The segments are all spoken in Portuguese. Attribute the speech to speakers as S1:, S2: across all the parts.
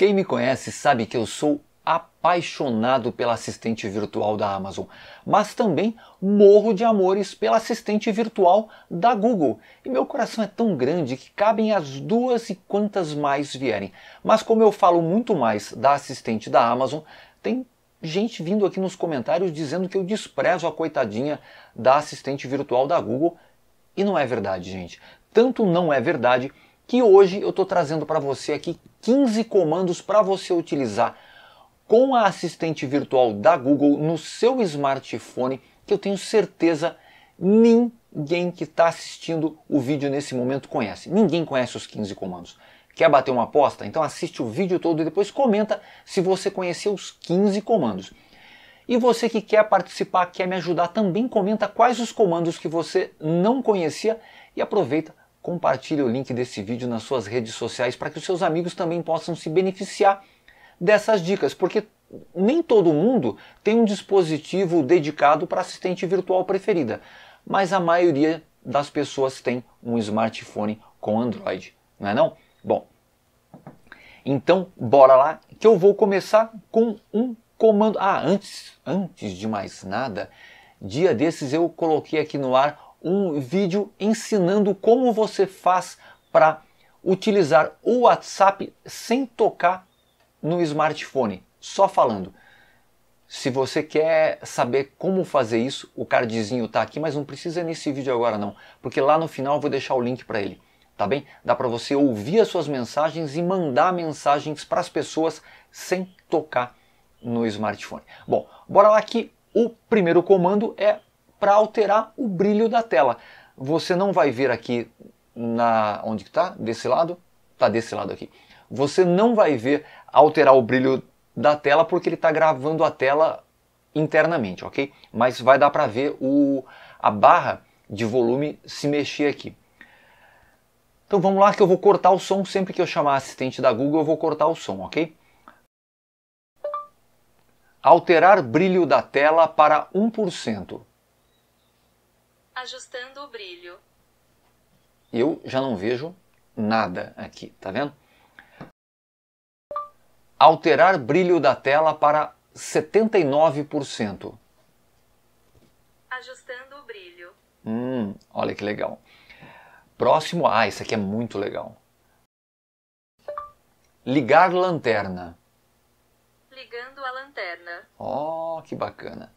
S1: Quem me conhece sabe que eu sou apaixonado pela assistente virtual da Amazon, mas também morro de amores pela assistente virtual da Google. E meu coração é tão grande que cabem as duas e quantas mais vierem. Mas como eu falo muito mais da assistente da Amazon, tem gente vindo aqui nos comentários dizendo que eu desprezo a coitadinha da assistente virtual da Google. E não é verdade, gente. Tanto não é verdade que hoje eu estou trazendo para você aqui 15 comandos para você utilizar com a assistente virtual da Google no seu smartphone, que eu tenho certeza ninguém que está assistindo o vídeo nesse momento conhece. Ninguém conhece os 15 comandos. Quer bater uma aposta? Então assiste o vídeo todo e depois comenta se você conheceu os 15 comandos. E você que quer participar, quer me ajudar, também comenta quais os comandos que você não conhecia e aproveita, compartilhe o link desse vídeo nas suas redes sociais para que os seus amigos também possam se beneficiar dessas dicas, porque nem todo mundo tem um dispositivo dedicado para assistente virtual preferida, mas a maioria das pessoas tem um smartphone com Android, não é não? Bom, então bora lá que eu vou começar com um comando. Ah, antes, antes de mais nada, dia desses eu coloquei aqui no ar um vídeo ensinando como você faz para utilizar o WhatsApp sem tocar no smartphone, só falando. Se você quer saber como fazer isso, o cardzinho está aqui, mas não precisa nesse vídeo agora não, porque lá no final eu vou deixar o link para ele, tá bem? Dá para você ouvir as suas mensagens e mandar mensagens para as pessoas sem tocar no smartphone. Bom, bora lá que o primeiro comando é para alterar o brilho da tela. Você não vai ver aqui na onde está, desse lado, está desse lado aqui você não vai ver alterar o brilho da tela porque ele está gravando a tela internamente, ok? Mas vai dar para ver o, a barra de volume se mexer aqui. Então vamos lá que eu vou cortar o som sempre que eu chamar assistente da Google eu vou cortar o som, ok? Alterar brilho da tela para 1%.
S2: Ajustando o brilho.
S1: Eu já não vejo nada aqui, tá vendo? Alterar brilho da tela para 79%.
S2: Ajustando o brilho.
S1: Hum, olha que legal. Próximo, ah, esse aqui é muito legal. Ligar lanterna.
S2: Ligando a lanterna.
S1: Oh, que bacana.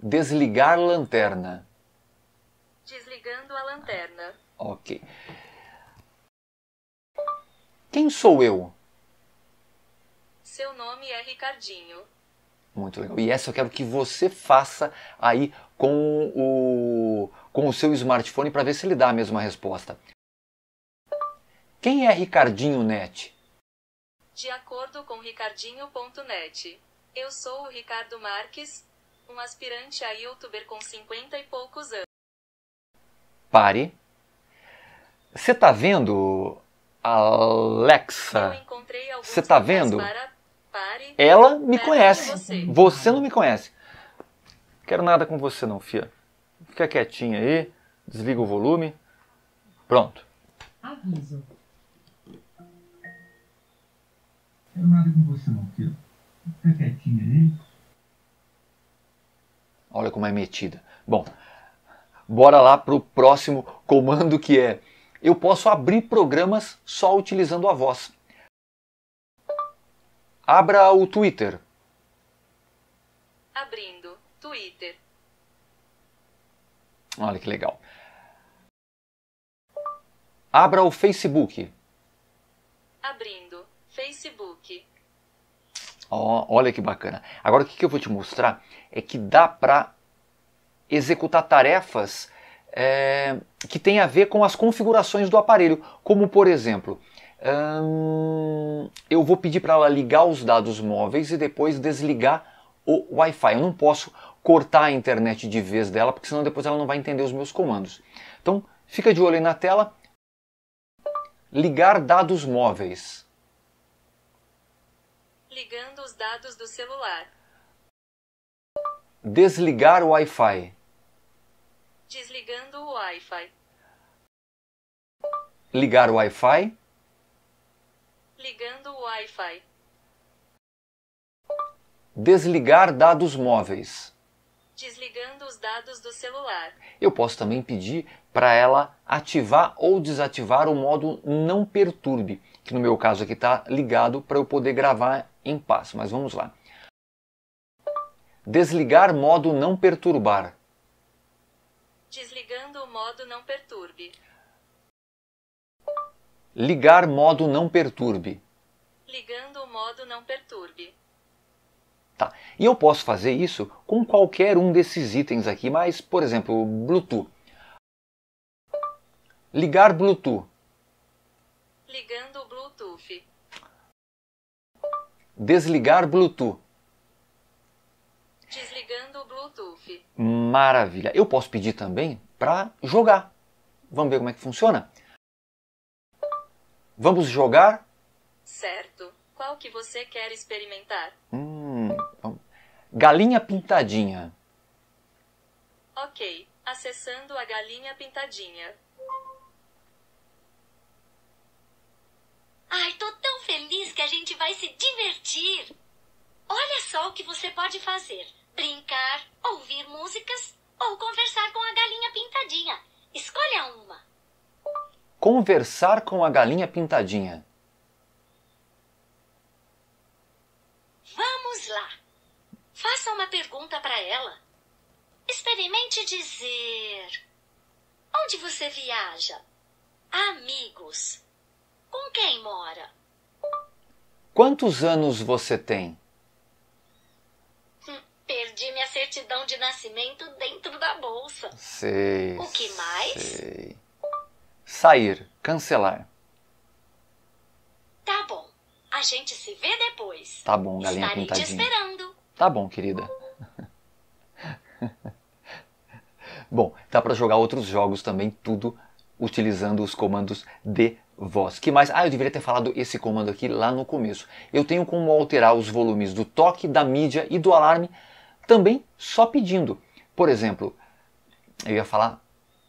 S1: Desligar lanterna.
S2: Desligando a lanterna.
S1: Ok. Quem sou eu?
S2: Seu nome é Ricardinho.
S1: Muito legal. E essa eu quero que você faça aí com o, com o seu smartphone para ver se ele dá a mesma resposta. Quem é Ricardinho Net?
S2: De acordo com ricardinho.net, eu sou o Ricardo Marques, um aspirante a youtuber com 50 e poucos anos.
S1: Pare. Você tá vendo, Alexa? Você tá vendo?
S2: Para Pare.
S1: Ela me conhece.
S2: você.
S1: Você não me conhece. Quero nada com você não, fia. Fica quietinha aí, desliga o volume. Pronto.
S3: Aviso.
S4: Quero nada com você não, filho. Fica quietinho aí.
S1: Olha como é metida. Bom, bora lá pro próximo comando que é eu posso abrir programas só utilizando a voz. Abra o Twitter.
S2: Abrindo. Twitter.
S1: Olha que legal. Abra o Facebook.
S2: Abrindo. Facebook.
S1: Ó, olha que bacana. Agora o que eu vou te mostrar é que dá para executar tarefas é, que tem a ver com as configurações do aparelho, como por exemplo, hum, eu vou pedir para ela ligar os dados móveis e depois desligar o Wi-Fi. Eu não posso cortar a internet de vez dela, porque senão depois ela não vai entender os meus comandos. Então, fica de olho aí na tela. Ligar dados móveis.
S2: Ligando os dados do celular.
S1: Desligar o Wi-Fi.
S2: Desligando o Wi-Fi.
S1: Ligar o Wi-Fi.
S2: Ligando o Wi-Fi.
S1: Desligar dados móveis.
S2: Desligando os dados do celular.
S1: Eu posso também pedir para ela ativar ou desativar o modo não perturbe, que no meu caso aqui está ligado para eu poder gravar em paz. Mas vamos lá. Desligar modo não perturbar.
S2: Desligando o modo não perturbe.
S1: Ligar modo não perturbe.
S2: Ligando o modo não perturbe.
S1: Tá. E eu posso fazer isso com qualquer um desses itens aqui, mas, por exemplo, Bluetooth. Ligar Bluetooth.
S2: Ligando Bluetooth.
S1: Desligar Bluetooth.
S2: Desligando Bluetooth.
S1: Maravilha. Eu posso pedir também para jogar. Vamos ver como é que funciona? Vamos jogar?
S2: Certo. Qual que você quer experimentar?
S1: Hum, galinha pintadinha.
S2: Ok. Acessando a galinha pintadinha.
S3: Ai, tô tão feliz que a gente vai se divertir. Olha só o que você pode fazer: brincar, ouvir músicas ou conversar com a galinha pintadinha. Escolha uma.
S1: Conversar com a galinha pintadinha.
S3: Vamos lá. Faça uma pergunta para ela. Experimente dizer: Onde você viaja? Amigos. Com quem mora?
S1: Quantos anos você tem?
S3: Perdi minha certidão de nascimento dentro da bolsa.
S1: Sei.
S3: O que mais?
S1: sei. Sair, cancelar.
S3: Tá bom. A gente se vê depois.
S1: Tá bom, galinha
S3: Estarei te
S1: pintadinha.
S3: esperando.
S1: Tá bom, querida. bom, dá para jogar outros jogos também, tudo utilizando os comandos de voz. Que mais? Ah, eu deveria ter falado esse comando aqui lá no começo. Eu tenho como alterar os volumes do toque, da mídia e do alarme também só pedindo. Por exemplo, eu ia falar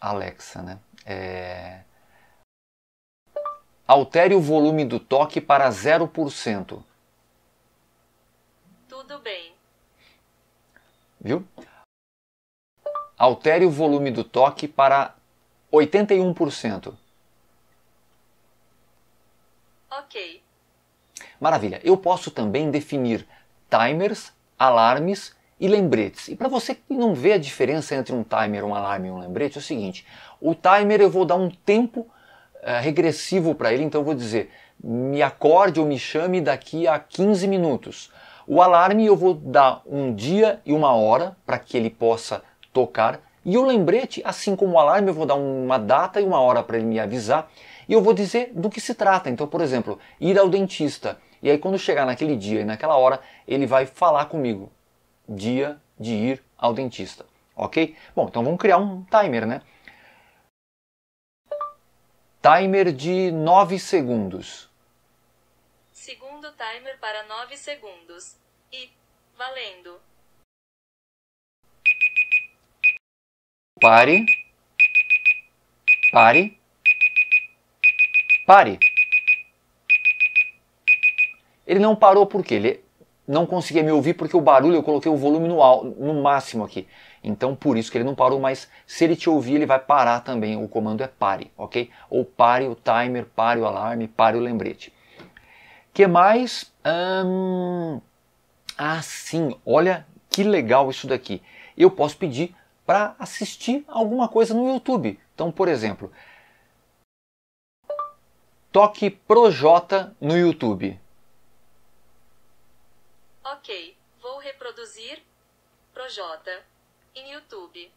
S1: Alexa, né? É... Altere o volume do toque para 0%.
S2: Tudo bem.
S1: viu? Altere o volume do toque para 81%.
S2: Ok.
S1: Maravilha. Eu posso também definir timers, alarmes e lembretes. E para você que não vê a diferença entre um timer, um alarme e um lembrete, é o seguinte: o timer eu vou dar um tempo eh, regressivo para ele, então eu vou dizer me acorde ou me chame daqui a 15 minutos. O alarme eu vou dar um dia e uma hora para que ele possa tocar. E o lembrete, assim como o alarme, eu vou dar uma data e uma hora para ele me avisar. E eu vou dizer do que se trata. Então, por exemplo, ir ao dentista. E aí, quando chegar naquele dia e naquela hora, ele vai falar comigo. Dia de ir ao dentista. Ok? Bom, então vamos criar um timer, né? Timer de 9 segundos.
S2: Segundo timer para 9 segundos. E. Valendo.
S1: Pare. Pare. Pare. Ele não parou porque ele não conseguia me ouvir porque o barulho eu coloquei o volume no, no máximo aqui. Então por isso que ele não parou, mas se ele te ouvir ele vai parar também. O comando é pare, ok? Ou pare o timer, pare o alarme, pare o lembrete. Que mais? Ahn, Ah, sim, olha que legal isso daqui. Eu posso pedir para assistir alguma coisa no YouTube. Então, por exemplo, toque Projota no YouTube.
S2: Ok. Vou reproduzir. Projota. Em YouTube.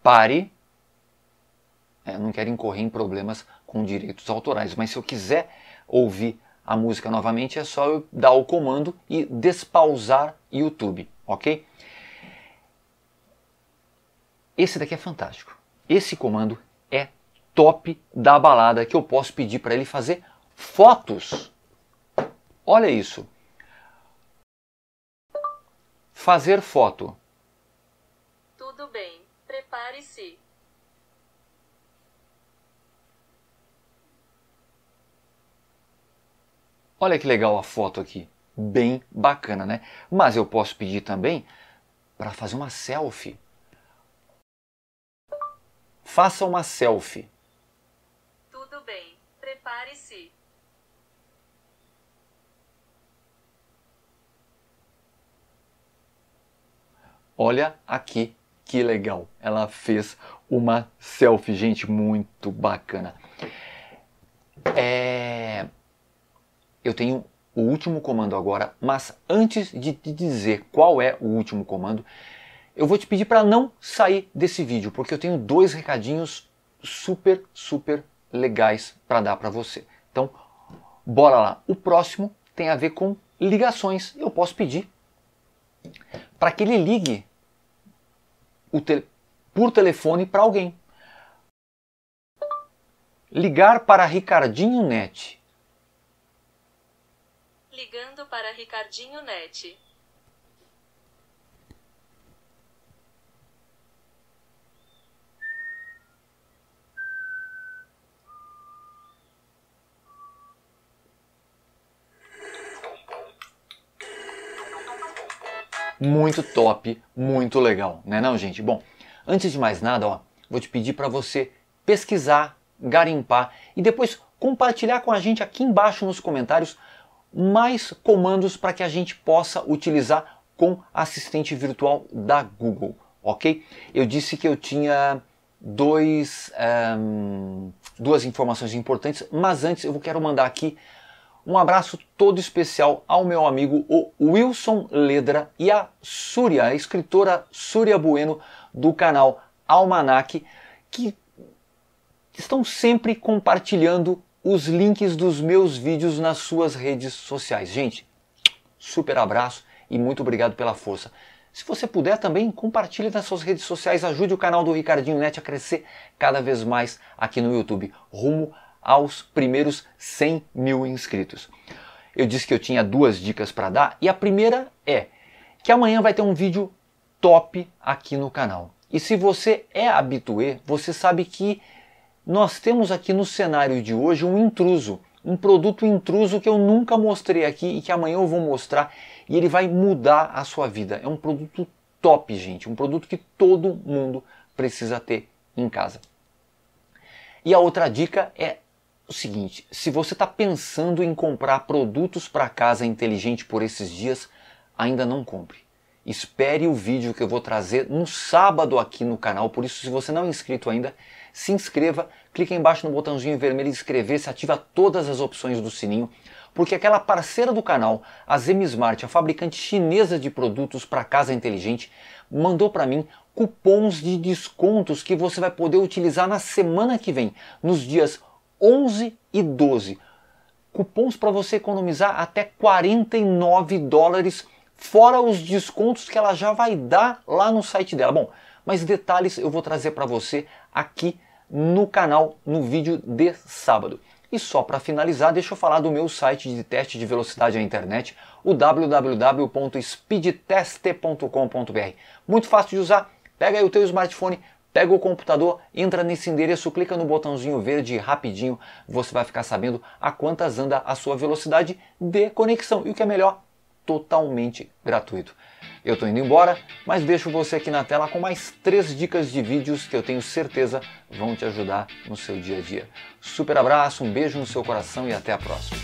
S1: Pare. É, eu não quero incorrer em problemas com direitos autorais, mas se eu quiser ouvir a música novamente, é só eu dar o comando e despausar YouTube, ok? Esse daqui é fantástico. Esse comando é top da balada que eu posso pedir para ele fazer fotos. Olha isso. Fazer foto.
S2: Tudo bem, prepare-se.
S1: Olha que legal a foto aqui. Bem bacana, né? Mas eu posso pedir também para fazer uma selfie. Faça uma selfie.
S2: Tudo bem, prepare-se.
S1: Olha aqui que legal. Ela fez uma selfie, gente, muito bacana. É... Eu tenho o último comando agora, mas antes de te dizer qual é o último comando, eu vou te pedir para não sair desse vídeo, porque eu tenho dois recadinhos super, super legais para dar para você. Então, bora lá. O próximo tem a ver com ligações. Eu posso pedir para que ele ligue te por telefone para alguém. Ligar para Ricardinho Net.
S2: Ligando para Ricardinho Net.
S1: Muito top, muito legal, né não, gente? Bom, antes de mais nada, ó, vou te pedir para você pesquisar, garimpar e depois compartilhar com a gente aqui embaixo nos comentários mais comandos para que a gente possa utilizar com assistente virtual da Google, ok? Eu disse que eu tinha dois, um, duas informações importantes, mas antes eu quero mandar aqui um abraço todo especial ao meu amigo o Wilson Ledra e a Súria, a escritora Súria Bueno do canal Almanac, que estão sempre compartilhando os links dos meus vídeos nas suas redes sociais. Gente, super abraço e muito obrigado pela força. Se você puder também, compartilhe nas suas redes sociais, ajude o canal do Ricardinho Net a crescer cada vez mais aqui no YouTube, rumo aos primeiros 100 mil inscritos. Eu disse que eu tinha duas dicas para dar e a primeira é que amanhã vai ter um vídeo top aqui no canal. E se você é habituê, você sabe que nós temos aqui no cenário de hoje um intruso, um produto intruso que eu nunca mostrei aqui e que amanhã eu vou mostrar e ele vai mudar a sua vida. É um produto top, gente, um produto que todo mundo precisa ter em casa. E a outra dica é o seguinte: se você está pensando em comprar produtos para casa inteligente por esses dias, ainda não compre. Espere o vídeo que eu vou trazer no sábado aqui no canal. Por isso, se você não é inscrito ainda, se inscreva, clique embaixo no botãozinho vermelho inscrever-se, ativa todas as opções do sininho, porque aquela parceira do canal, a Zemismart, a fabricante chinesa de produtos para casa inteligente, mandou para mim cupons de descontos que você vai poder utilizar na semana que vem, nos dias 11 e 12. Cupons para você economizar até 49 dólares, fora os descontos que ela já vai dar lá no site dela. Bom, mas detalhes eu vou trazer para você aqui no canal no vídeo de sábado. E só para finalizar, deixa eu falar do meu site de teste de velocidade à internet, o www.speedtest.com.br. Muito fácil de usar. Pega aí o teu smartphone, Pega o computador, entra nesse endereço, clica no botãozinho verde rapidinho, você vai ficar sabendo a quantas anda a sua velocidade de conexão. E o que é melhor, totalmente gratuito. Eu estou indo embora, mas deixo você aqui na tela com mais três dicas de vídeos que eu tenho certeza vão te ajudar no seu dia a dia. Super abraço, um beijo no seu coração e até a próxima.